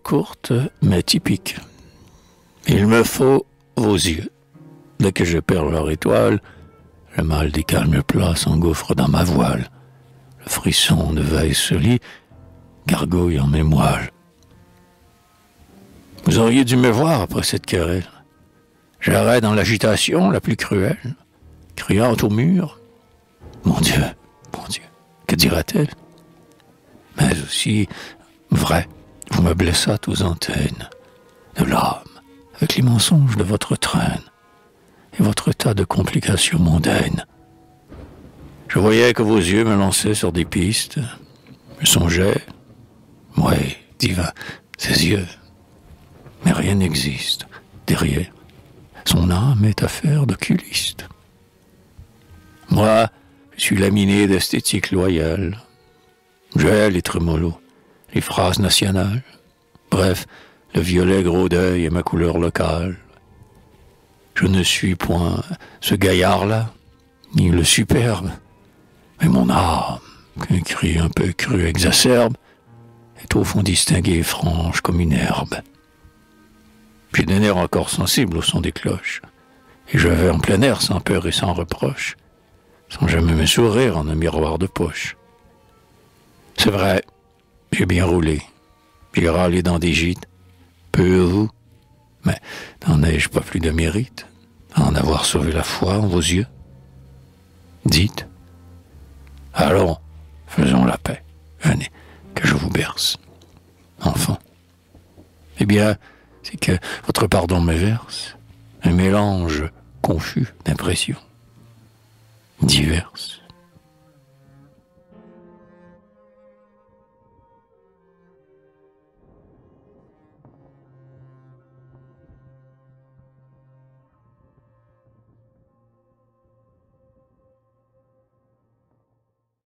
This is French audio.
Courte, mais typique. Il me faut vos yeux. Dès que je perds leur étoile, le mal des calmes plats s'engouffre dans ma voile. Le frisson de veille se lit, gargouille en moelles. Vous auriez dû me voir après cette querelle. J'arrête dans l'agitation la plus cruelle, criant au mur. Mon Dieu, mon Dieu, que dira-t-elle? Mais aussi, vrai, me blessâtes aux antennes de l'âme, avec les mensonges de votre traîne et votre tas de complications mondaines. Je voyais que vos yeux me lançaient sur des pistes. Je songeais. Oui, divin, ses yeux. Mais rien n'existe derrière. Son âme est affaire d'oculiste. Moi, je suis laminé d'esthétique loyale. J'ai les trémolos, les phrases nationales. Bref, le violet gros d'œil est ma couleur locale. Je ne suis point ce gaillard-là, ni le superbe, mais mon âme, qu'un cri un peu cru exacerbe, est au fond distinguée et franche comme une herbe. J'ai des nerfs encore sensibles au son des cloches, et je vais en plein air sans peur et sans reproche, sans jamais me sourire en un miroir de poche. C'est vrai, j'ai bien roulé, j'ai râlé dans des gîtes, peu vous, mais n'en ai-je pas plus de mérite? À en avoir sauvé la foi en vos yeux? Dites. Allons, faisons la paix. Venez, que je vous berce. Enfant. Eh bien, c'est que votre pardon me verse un mélange confus d'impressions diverses.